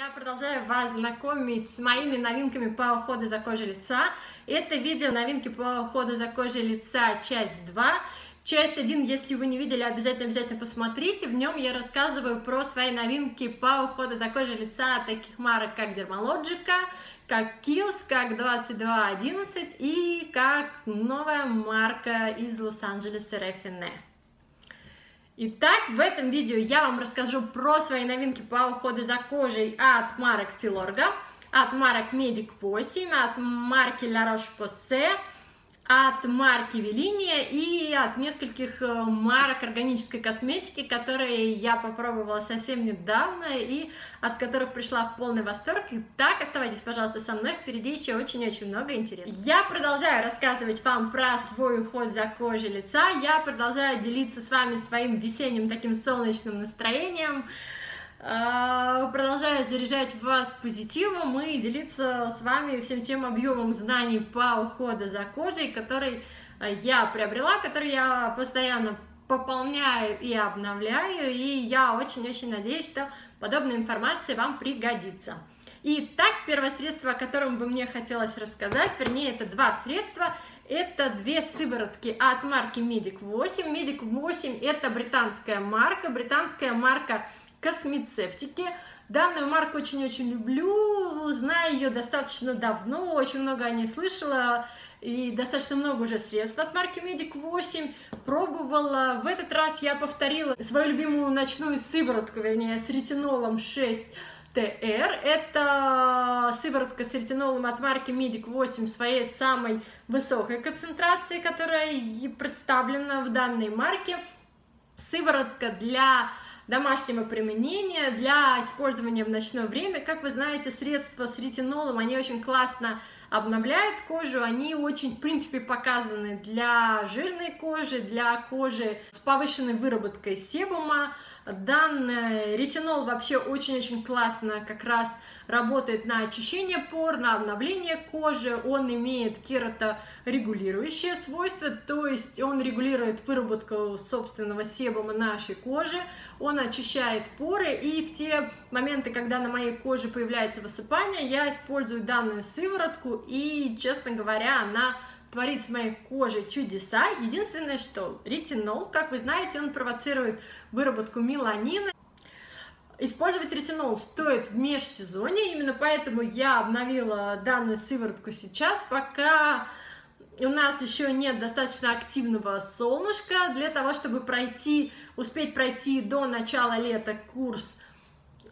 Я продолжаю вас знакомить с моими новинками по уходу за кожей лица. Это видео новинки по уходу за кожей лица, часть 2. Часть 1, если вы не видели, обязательно-обязательно посмотрите. В нем я рассказываю про свои новинки по уходу за кожей лица таких марок, как Dermalogica, как Kiehl's, как 2211 и как новая марка из Лос-Анджелеса Refine. Итак, в этом видео я вам расскажу про свои новинки по уходу за кожей от марок Filorga, от марок Medic 8, от марки La Roche-Posay, от марки Велиния и от нескольких э, марок органической косметики, которые я попробовала совсем недавно и от которых пришла в полный восторг. Так, оставайтесь, пожалуйста, со мной, впереди еще очень-очень много интересного. Я продолжаю рассказывать вам про свой уход за кожей лица, я продолжаю делиться с вами своим весенним таким солнечным настроением, продолжаю заряжать вас позитивом и делиться с вами всем тем объемом знаний по уходу за кожей, который а, я приобрела, который я постоянно пополняю и обновляю, и я очень-очень надеюсь, что подобная информация вам пригодится. Итак, первое средство, о котором бы мне хотелось рассказать, вернее, это два средства, это две сыворотки от марки Medic 8. Medic 8 это британская марка, британская марка космецевтики. Данную марку очень-очень люблю, знаю ее достаточно давно, очень много о ней слышала, и достаточно много уже средств от марки Medic 8 пробовала. В этот раз я повторила свою любимую ночную сыворотку, вернее, с ретинолом 6 ТР. Это сыворотка с ретинолом от марки Medic 8 своей самой высокой концентрации, которая представлена в данной марке. Сыворотка для домашнего применения для использования в ночное время. Как вы знаете, средства с ретинолом, они очень классно обновляют кожу, они очень, в принципе, показаны для жирной кожи, для кожи с повышенной выработкой себума. Данный ретинол вообще очень-очень классно как раз работает на очищение пор, на обновление кожи, он имеет кераторегулирующее свойство, то есть он регулирует выработку собственного себума нашей кожи, он очищает поры, и в те моменты, когда на моей коже появляется высыпание, я использую данную сыворотку, и, честно говоря, она творит с моей кожей чудеса. Единственное, что ретинол, как вы знаете, он провоцирует выработку меланина, Использовать ретинол стоит в межсезонье, именно поэтому я обновила данную сыворотку сейчас, пока у нас еще нет достаточно активного солнышка для того, чтобы пройти, успеть пройти до начала лета курс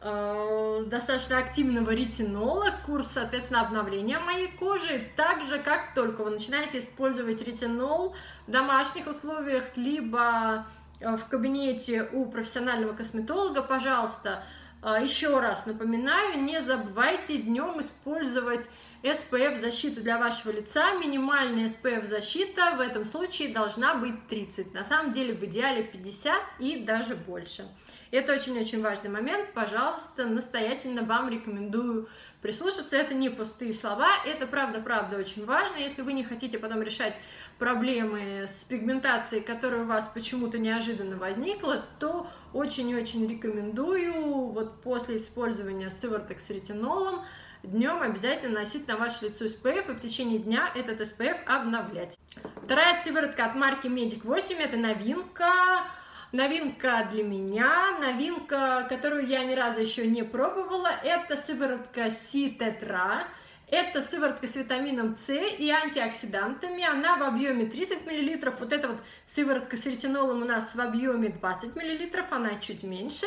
достаточно активного ретинола, курс, соответственно, обновления моей кожи. Также, как только вы начинаете использовать ретинол в домашних условиях, либо Э, в кабинете у профессионального косметолога, пожалуйста, э, еще раз напоминаю, не забывайте днем использовать SPF защиту для вашего лица. Минимальная SPF защита в этом случае должна быть 30. На самом деле в идеале 50 и даже больше. Это очень-очень важный момент. Пожалуйста, настоятельно вам рекомендую прислушаться. Это не пустые слова, это правда-правда очень важно. Если вы не хотите потом решать проблемы с пигментацией, которая у вас почему-то неожиданно возникла, то очень-очень рекомендую вот после использования сывороток с ретинолом днем обязательно носить на ваше лицо SPF и в течение дня этот SPF обновлять. Вторая сыворотка от марки Medic 8, это новинка, новинка для меня, новинка, которую я ни разу еще не пробовала, это сыворотка C-Tetra. Это сыворотка с витамином С и антиоксидантами, она в объеме 30 мл, вот эта вот сыворотка с ретинолом у нас в объеме 20 мл, она чуть меньше.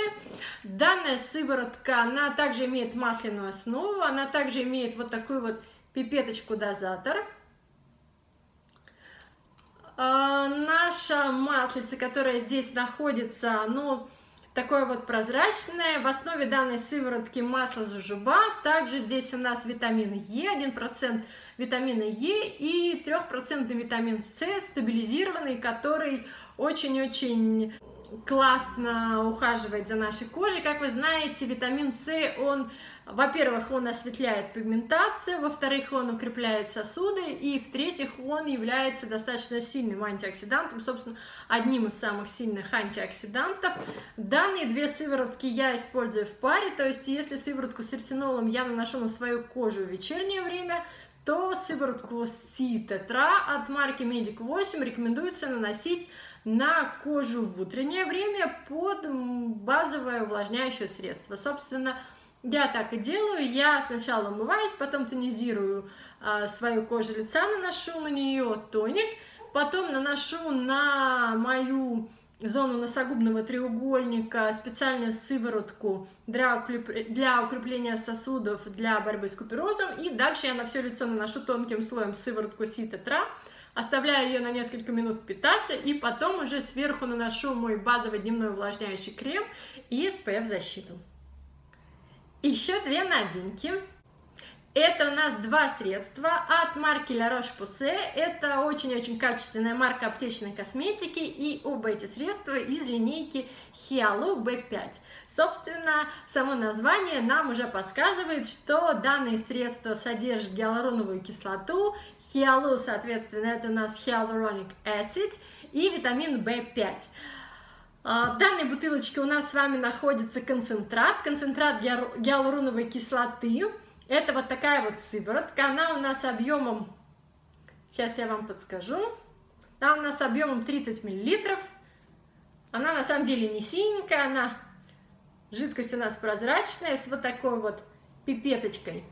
Данная сыворотка, она также имеет масляную основу, она также имеет вот такую вот пипеточку-дозатор. А, наша маслица, которая здесь находится, ну, такое вот прозрачное. В основе данной сыворотки масло жужуба. Также здесь у нас витамин Е, 1% витамина Е и 3% витамин С стабилизированный, который очень-очень классно ухаживает за нашей кожей. Как вы знаете, витамин С, он, во-первых, он осветляет пигментацию, во-вторых, он укрепляет сосуды, и в-третьих, он является достаточно сильным антиоксидантом, собственно, одним из самых сильных антиоксидантов. Данные две сыворотки я использую в паре, то есть если сыворотку с ретинолом я наношу на свою кожу в вечернее время, то сыворотку Си-тетра от марки Medic 8 рекомендуется наносить на кожу в утреннее время под базовое увлажняющее средство. Собственно, я так и делаю. Я сначала умываюсь, потом тонизирую а, свою кожу лица, наношу на нее тоник, потом наношу на мою зону носогубного треугольника специальную сыворотку для, укреп... для укрепления сосудов для борьбы с куперозом. И дальше я на все лицо наношу тонким слоем сыворотку Си-тетра оставляю ее на несколько минут питаться, и потом уже сверху наношу мой базовый дневной увлажняющий крем и SPF защиту. Еще две новинки. Это у нас два средства от марки La Roche-Posay. Это очень-очень качественная марка аптечной косметики. И оба эти средства из линейки Hialo B5. Собственно, само название нам уже подсказывает, что данные средства содержат гиалуроновую кислоту. Хиалу, соответственно, это у нас hyaluronic acid и витамин В5. А, в данной бутылочке у нас с вами находится концентрат, концентрат гиалуроновой кислоты. Это вот такая вот сыворотка, она у нас объемом, сейчас я вам подскажу, она у нас объемом 30 миллилитров. Она на самом деле не синенькая, она, жидкость у нас прозрачная, с вот такой вот пипеточкой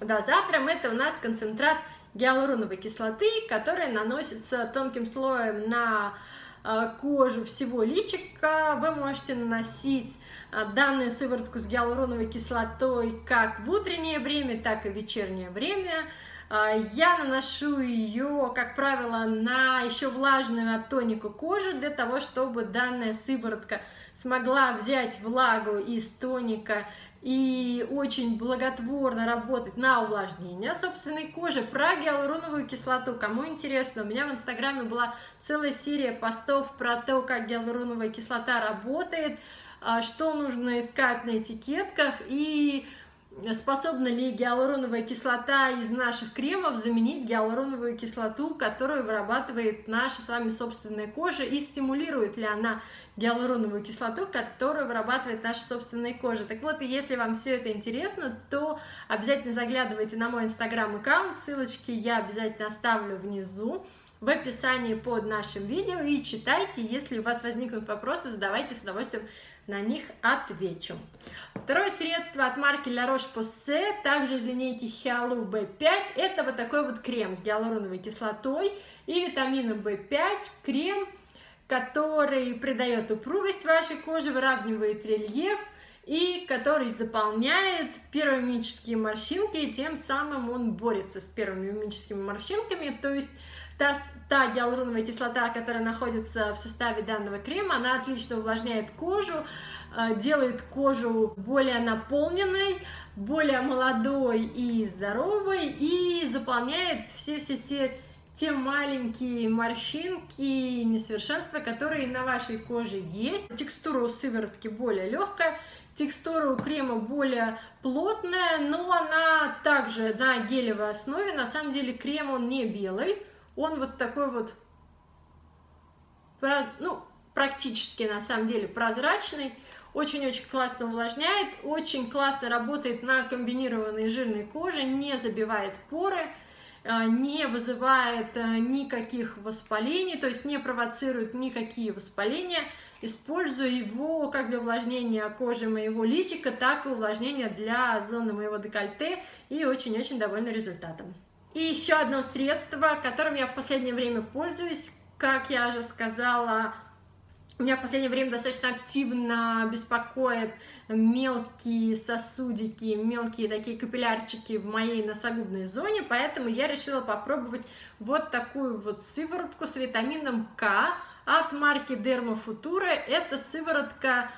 дозатором. Это у нас концентрат гиалуроновой кислоты, которая наносится тонким слоем на кожу всего личика. Вы можете наносить а, данную сыворотку с гиалуроновой кислотой как в утреннее время, так и в вечернее время. А, я наношу ее, как правило, на еще влажную от тоника кожу, для того, чтобы данная сыворотка смогла взять влагу из тоника и очень благотворно работать на увлажнение собственной кожи. Про гиалуроновую кислоту, кому интересно, у меня в инстаграме была целая серия постов про то, как гиалуроновая кислота работает, а, что нужно искать на этикетках и способна ли гиалуроновая кислота из наших кремов заменить гиалуроновую кислоту, которую вырабатывает наша с вами собственная кожа, и стимулирует ли она гиалуроновую кислоту, которую вырабатывает наша собственная кожа. Так вот, если вам все это интересно, то обязательно заглядывайте на мой инстаграм-аккаунт, ссылочки я обязательно оставлю внизу в описании под нашим видео и читайте, если у вас возникнут вопросы, задавайте с удовольствием на них отвечу. Второе средство от марки La Roche-Posay, также из линейки Hialu B5, это вот такой вот крем с гиалуроновой кислотой и витамином B5, крем, который придает упругость вашей коже, выравнивает рельеф, и который заполняет первомимические морщинки, и тем самым он борется с первыми морщинками, то есть Та, та гиалуроновая кислота, которая находится в составе данного крема, она отлично увлажняет кожу, э, делает кожу более наполненной, более молодой и здоровой и заполняет все-все-все те маленькие морщинки и несовершенства, которые на вашей коже есть. Текстура у сыворотки более легкая, текстура у крема более плотная, но она также на гелевой основе. На самом деле крем он не белый, он вот такой вот, ну, практически на самом деле прозрачный, очень-очень классно увлажняет, очень классно работает на комбинированной жирной коже, не забивает поры, э, не вызывает э, никаких воспалений, то есть не провоцирует никакие воспаления. Использую его как для увлажнения кожи моего личика, так и увлажнения для зоны моего декольте и очень-очень довольна результатом. И еще одно средство, которым я в последнее время пользуюсь, как я уже сказала, меня в последнее время достаточно активно беспокоят мелкие сосудики, мелкие такие капиллярчики в моей носогубной зоне, поэтому я решила попробовать вот такую вот сыворотку с витамином К от марки Derma Futura. Это сыворотка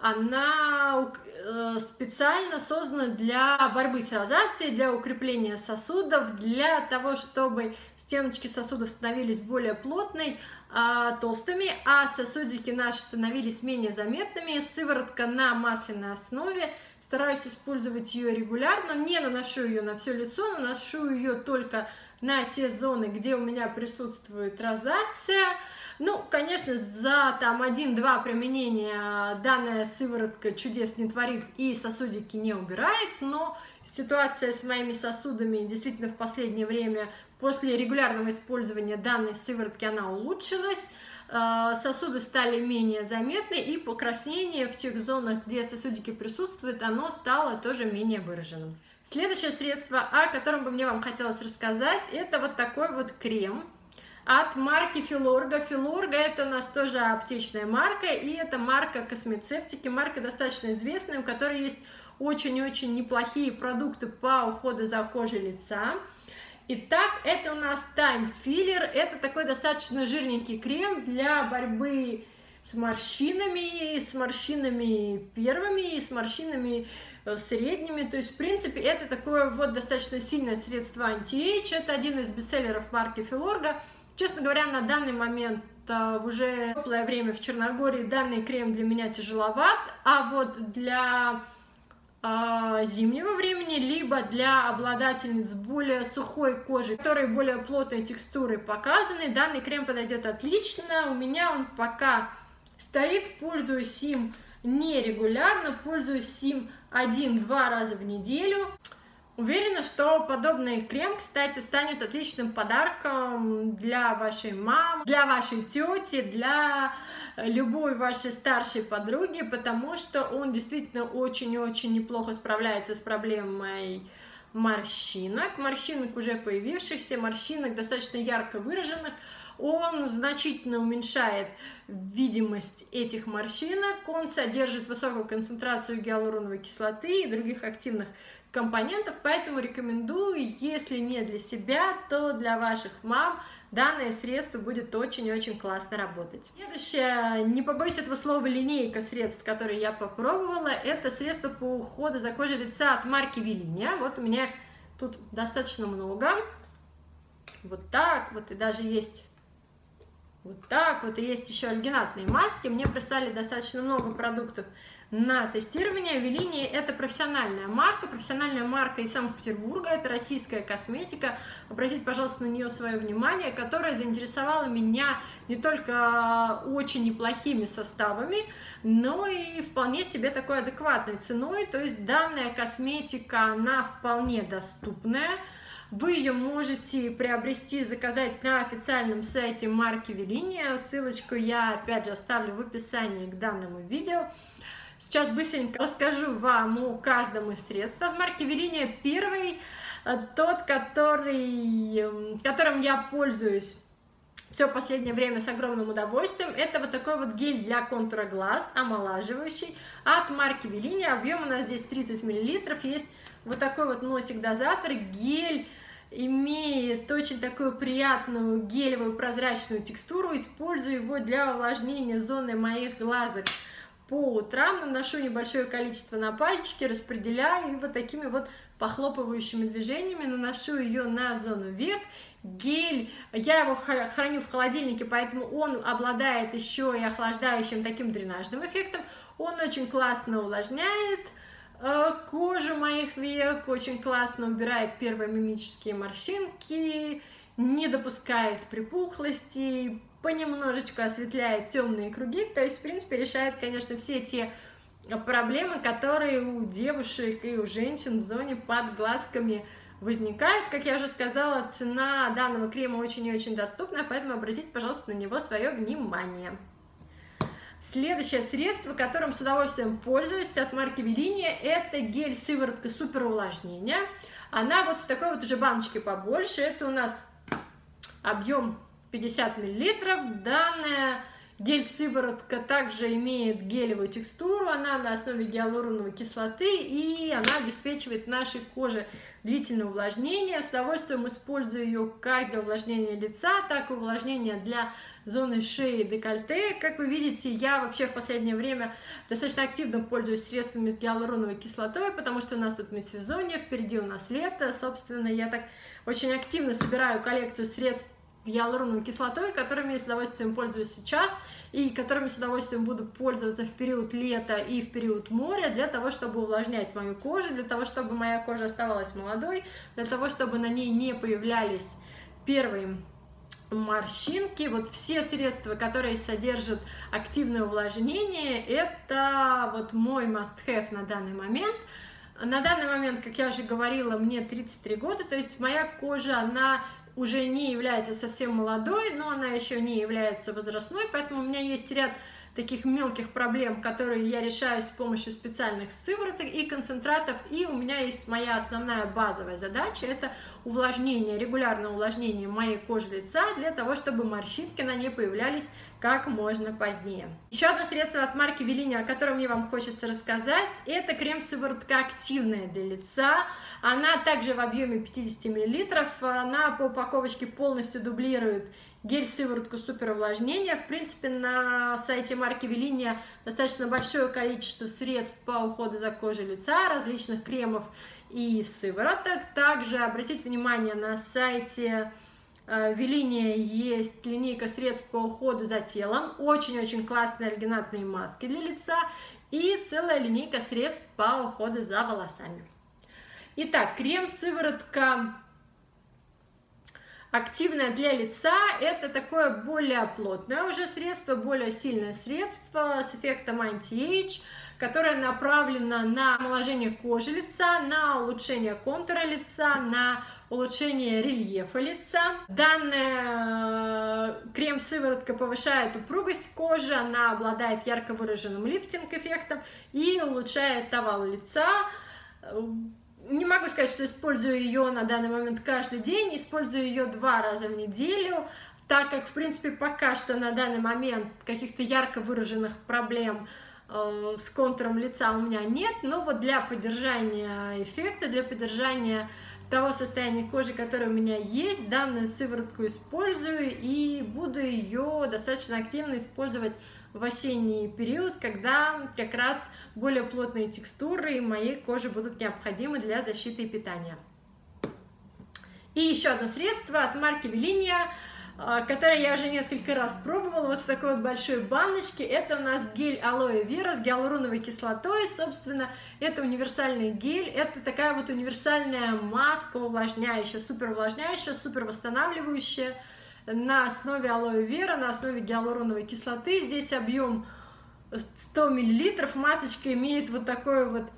она э, специально создана для борьбы с розацией, для укрепления сосудов, для того, чтобы стеночки сосудов становились более плотной, а, толстыми, а сосудики наши становились менее заметными. Сыворотка на масляной основе. Стараюсь использовать ее регулярно, не наношу ее на все лицо, наношу ее только на те зоны, где у меня присутствует розация. Ну, конечно, за там один-два применения данная сыворотка чудес не творит и сосудики не убирает, но ситуация с моими сосудами действительно в последнее время после регулярного использования данной сыворотки она улучшилась. Э, сосуды стали менее заметны, и покраснение в тех зонах, где сосудики присутствуют, оно стало тоже менее выраженным. Следующее средство, о котором бы мне вам хотелось рассказать, это вот такой вот крем от марки Филорга. Филорга это у нас тоже аптечная марка, и это марка космецевтики, марка достаточно известная, у которой есть очень-очень неплохие продукты по уходу за кожей лица. Итак, это у нас Time Filler. Это такой достаточно жирненький крем для борьбы с морщинами, с морщинами первыми и с морщинами э, средними. То есть, в принципе, это такое вот достаточно сильное средство anti-age. Это один из бестселлеров марки Filorga. Честно говоря, на данный момент в уже теплое время в Черногории данный крем для меня тяжеловат, а вот для а, зимнего времени, либо для обладательниц более сухой кожи, которые более плотной текстурой показаны. Данный крем подойдет отлично. У меня он пока стоит, пользуюсь им нерегулярно, пользуюсь им один-два раза в неделю. Уверена, что подобный крем, кстати, станет отличным подарком для вашей мамы, для вашей тети, для любой вашей старшей подруги, потому что он действительно очень-очень неплохо справляется с проблемой морщинок, морщинок уже появившихся, морщинок достаточно ярко выраженных, он значительно уменьшает видимость этих морщинок, он содержит высокую концентрацию гиалуроновой кислоты и других активных компонентов, поэтому рекомендую, если не для себя, то для ваших мам данное средство будет очень-очень классно работать. Следующее, не побоюсь этого слова, линейка средств, которые я попробовала, это средство по уходу за кожей лица от марки Велиния. Вот у меня их тут достаточно много. Вот так вот, и даже есть вот так вот, и есть еще альгинатные маски. Мне прислали достаточно много продуктов на тестирование. Велини это профессиональная марка, профессиональная марка из Санкт-Петербурга, это российская косметика. Обратите, пожалуйста, на нее свое внимание, которая заинтересовала меня не только очень неплохими составами, но и вполне себе такой адекватной ценой. То есть данная косметика, она вполне доступная. Вы ее можете приобрести, заказать на официальном сайте марки Велиния. Ссылочку я опять же оставлю в описании к данному видео. Сейчас быстренько расскажу вам о каждом из средств марки Велиния. Первый, э, тот, который, эм, которым я пользуюсь все последнее время с огромным удовольствием. Это вот такой вот гель для контура глаз, омолаживающий, от марки Велиния. Объем у нас здесь 30 мл. Есть вот такой вот носик-дозатор. Гель имеет очень такую приятную гелевую прозрачную текстуру. Использую его для увлажнения зоны моих глазок по утрам, наношу небольшое количество на пальчики, распределяю и вот такими вот похлопывающими движениями наношу ее на зону век. Гель, я его храню в холодильнике, поэтому он обладает еще и охлаждающим таким дренажным эффектом. Он очень классно увлажняет э, кожу моих век, очень классно убирает первые мимические морщинки, не допускает припухлости, понемножечку осветляет темные круги, то есть, в принципе, решает, конечно, все те проблемы, которые у девушек и у женщин в зоне под глазками возникают. Как я уже сказала, цена данного крема очень и очень доступна, поэтому обратите, пожалуйста, на него свое внимание. Следующее средство, которым с удовольствием пользуюсь от марки Велиния, это гель-сыворотка супер увлажнения. Она вот в такой вот уже баночке побольше. Это у нас объем 50 мл. Данная гель-сыворотка также имеет гелевую текстуру, она на основе гиалуроновой кислоты, и она обеспечивает нашей коже длительное увлажнение. С удовольствием использую ее как для увлажнения лица, так и увлажнения для зоны шеи и декольте. Как вы видите, я вообще в последнее время достаточно активно пользуюсь средствами с гиалуроновой кислотой, потому что у нас тут межсезонье, впереди у нас лето. Собственно, я так очень активно собираю коллекцию средств гиалуроновой кислотой, которыми я с удовольствием пользуюсь сейчас и которыми с удовольствием буду пользоваться в период лета и в период моря для того, чтобы увлажнять мою кожу, для того, чтобы моя кожа оставалась молодой, для того, чтобы на ней не появлялись первые морщинки. Вот все средства, которые содержат активное увлажнение, это вот мой must-have на данный момент. На данный момент, как я уже говорила, мне 33 года, то есть моя кожа, она уже не является совсем молодой, но она еще не является возрастной, поэтому у меня есть ряд таких мелких проблем, которые я решаю с помощью специальных сывороток и концентратов. И у меня есть моя основная базовая задача, это увлажнение, регулярное увлажнение моей кожи лица для того, чтобы морщинки на ней появлялись как можно позднее. Еще одно средство от марки Велини, о котором мне вам хочется рассказать, это крем-сыворотка активная для лица. Она также в объеме 50 мл, она по упаковочке полностью дублирует гель-сыворотку супер увлажнения. В принципе, на сайте марки Велиния достаточно большое количество средств по уходу за кожей лица, различных кремов и сывороток. Также обратите внимание, на сайте э, Велиния есть линейка средств по уходу за телом, очень-очень классные альгинатные маски для лица и целая линейка средств по уходу за волосами. Итак, крем-сыворотка Активное для лица это такое более плотное уже средство, более сильное средство с эффектом anti-age, которое направлено на омоложение кожи лица, на улучшение контура лица, на улучшение рельефа лица. Данная э, крем-сыворотка повышает упругость кожи, она обладает ярко выраженным лифтинг-эффектом и улучшает овал лица, не могу сказать, что использую ее на данный момент каждый день, использую ее два раза в неделю, так как, в принципе, пока что на данный момент каких-то ярко выраженных проблем с контуром лица у меня нет, но вот для поддержания эффекта, для поддержания того состояния кожи, которое у меня есть, данную сыворотку использую и буду ее достаточно активно использовать в осенний период, когда как раз более плотные текстуры моей кожи будут необходимы для защиты и питания. И еще одно средство от марки Велиния, которое я уже несколько раз пробовала, вот в такой вот большой баночке. Это у нас гель алоэ вера с гиалуроновой кислотой. Собственно, это универсальный гель, это такая вот универсальная маска увлажняющая, супер увлажняющая, супер восстанавливающая на основе алоэ вера, на основе гиалуроновой кислоты. Здесь объем 100 мл, масочка имеет вот такой вот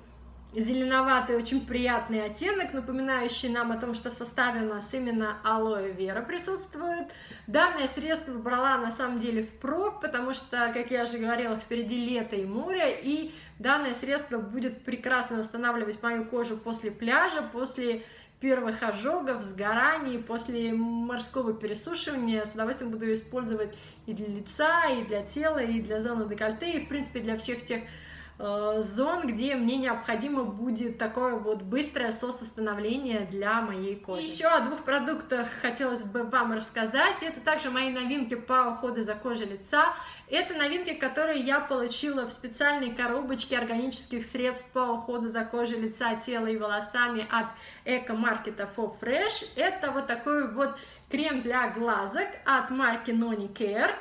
зеленоватый, очень приятный оттенок, напоминающий нам о том, что в составе у нас именно алоэ вера присутствует. Данное средство брала на самом деле впрок, потому что, как я уже говорила, впереди лето и море, и данное средство будет прекрасно восстанавливать мою кожу после пляжа, после первых ожогов, сгораний, после морского пересушивания. С удовольствием буду ее использовать и для лица, и для тела, и для зоны декольте, и, в принципе, для всех тех зон, где мне необходимо будет такое вот быстрое сосостановление для моей кожи. И еще о двух продуктах хотелось бы вам рассказать. Это также мои новинки по уходу за кожей лица. Это новинки, которые я получила в специальной коробочке органических средств по уходу за кожей лица, тела и волосами от эко-маркета For Fresh. Это вот такой вот крем для глазок от марки Noni Care.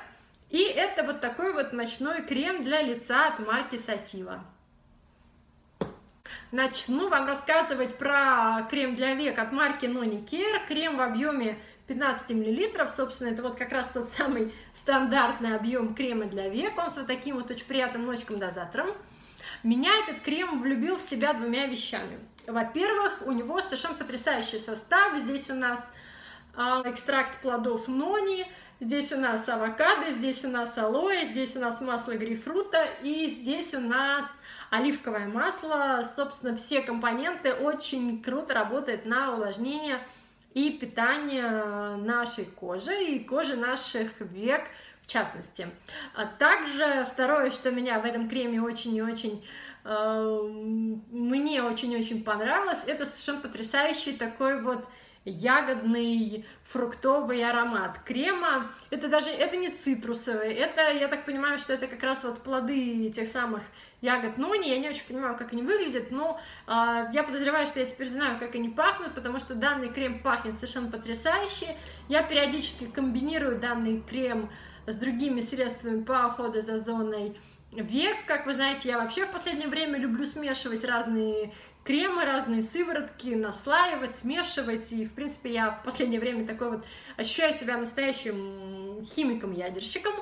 И это вот такой вот ночной крем для лица от марки Sativa. Начну вам рассказывать про крем для век от марки Noni Care. Крем в объеме 15 мл, собственно, это вот как раз тот самый стандартный объем крема для век, он с вот таким вот очень приятным носиком дозатором. Меня этот крем влюбил в себя двумя вещами. Во-первых, у него совершенно потрясающий состав, здесь у нас э, экстракт плодов нони, здесь у нас авокадо, здесь у нас алоэ, здесь у нас масло грейпфрута и здесь у нас оливковое масло. Собственно, все компоненты очень круто работают на увлажнение и питание нашей кожи и кожи наших век в частности. А также второе, что меня в этом креме очень и очень э, мне очень-очень понравилось, это совершенно потрясающий такой вот ягодный фруктовый аромат крема. Это даже, это не цитрусовый, это, я так понимаю, что это как раз вот плоды тех самых ягод нони. Я не очень понимаю, как они выглядят, но э, я подозреваю, что я теперь знаю, как они пахнут, потому что данный крем пахнет совершенно потрясающе. Я периодически комбинирую данный крем с другими средствами по уходу за зоной век. Как вы знаете, я вообще в последнее время люблю смешивать разные кремы, разные сыворотки, наслаивать, смешивать. И, в принципе, я в последнее время такой вот ощущаю себя настоящим химиком-ядерщиком.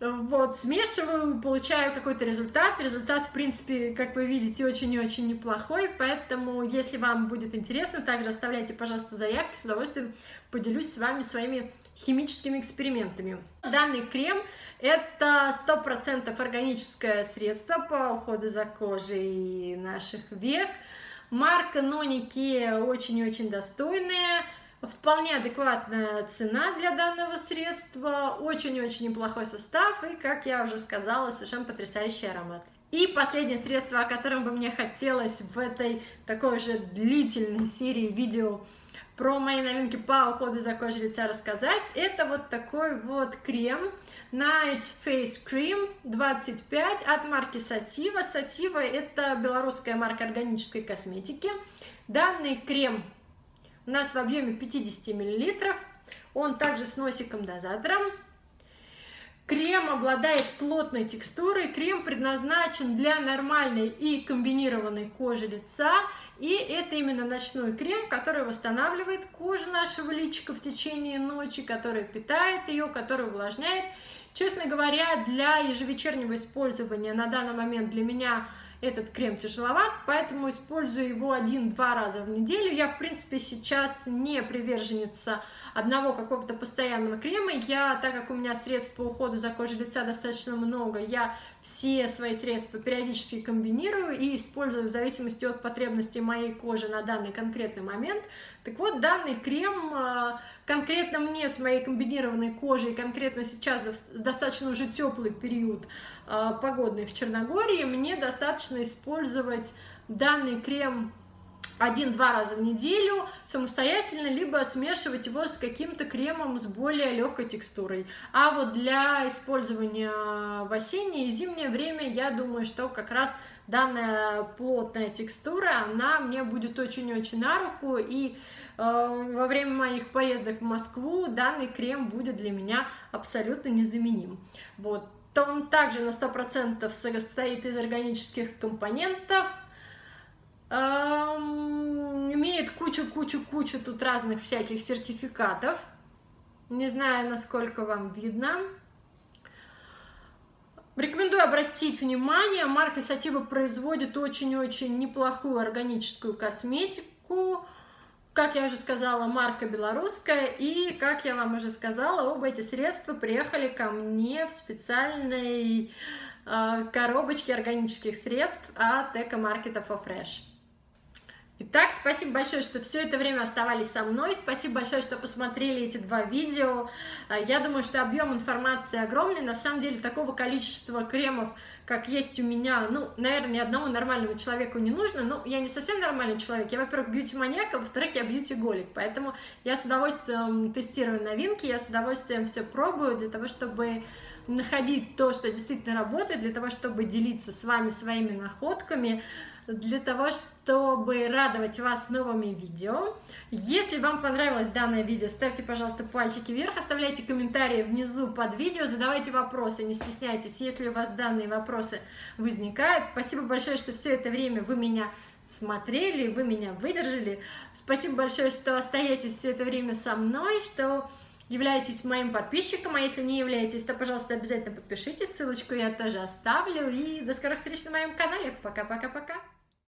Вот, смешиваю, получаю какой-то результат. Результат, в принципе, как вы видите, очень и очень неплохой, поэтому, если вам будет интересно, также оставляйте, пожалуйста, заявки, с удовольствием поделюсь с вами своими химическими экспериментами. Данный крем это 100% органическое средство по уходу за кожей наших век. Марка Ноники очень-очень достойная, вполне адекватная цена для данного средства, очень-очень неплохой состав и, как я уже сказала, совершенно потрясающий аромат. И последнее средство, о котором бы мне хотелось в этой такой же длительной серии видео про мои новинки по уходу за кожей лица рассказать. Это вот такой вот крем Night Face Cream 25 от марки Sativa. Sativa это белорусская марка органической косметики. Данный крем у нас в объеме 50 мл. Он также с носиком-дозатором. Крем обладает плотной текстурой. Крем предназначен для нормальной и комбинированной кожи лица и это именно ночной крем, который восстанавливает кожу нашего личика в течение ночи, который питает ее, который увлажняет. Честно говоря, для ежевечернего использования на данный момент для меня этот крем тяжеловат, поэтому использую его один-два раза в неделю. Я, в принципе, сейчас не приверженница одного какого-то постоянного крема. Я, так как у меня средств по уходу за кожей лица достаточно много, я все свои средства периодически комбинирую и использую в зависимости от потребностей моей кожи на данный конкретный момент. Так вот, данный крем а, конкретно мне с моей комбинированной кожей, конкретно сейчас достаточно уже теплый период а, погодный в Черногории, мне достаточно использовать данный крем один-два раза в неделю самостоятельно, либо смешивать его с каким-то кремом с более легкой текстурой. А вот для использования в осеннее и зимнее время, я думаю, что как раз данная плотная текстура, она мне будет очень-очень на руку, и э, во время моих поездок в Москву данный крем будет для меня абсолютно незаменим. Вот. Он также на 100% состоит из органических компонентов, имеет кучу-кучу-кучу тут разных всяких сертификатов. Не знаю, насколько вам видно. Рекомендую обратить внимание, марка Сатива производит очень-очень неплохую органическую косметику. Как я уже сказала, марка белорусская. И, как я вам уже сказала, оба эти средства приехали ко мне в специальной э, коробочке органических средств от эко-маркета For Fresh. Итак, спасибо большое, что все это время оставались со мной. Спасибо большое, что посмотрели эти два видео. А, я думаю, что объем информации огромный. На самом деле, такого количества кремов, как есть у меня, ну, наверное, ни одному нормальному человеку не нужно. Но я не совсем нормальный человек. Я, во-первых, бьюти-маньяк, а во-вторых, я бьюти-голик. Поэтому я с удовольствием тестирую новинки, я с удовольствием все пробую для того, чтобы находить то, что действительно работает, для того, чтобы делиться с вами своими находками для того, чтобы радовать вас новыми видео. Если вам понравилось данное видео, ставьте, пожалуйста, пальчики вверх, оставляйте комментарии внизу под видео, задавайте вопросы, не стесняйтесь, если у вас данные вопросы возникают. Спасибо большое, что все это время вы меня смотрели, вы меня выдержали. Спасибо большое, что остаетесь все это время со мной, что являетесь моим подписчиком, а если не являетесь, то, пожалуйста, обязательно подпишитесь, ссылочку я тоже оставлю, и до скорых встреч на моем канале, пока-пока-пока!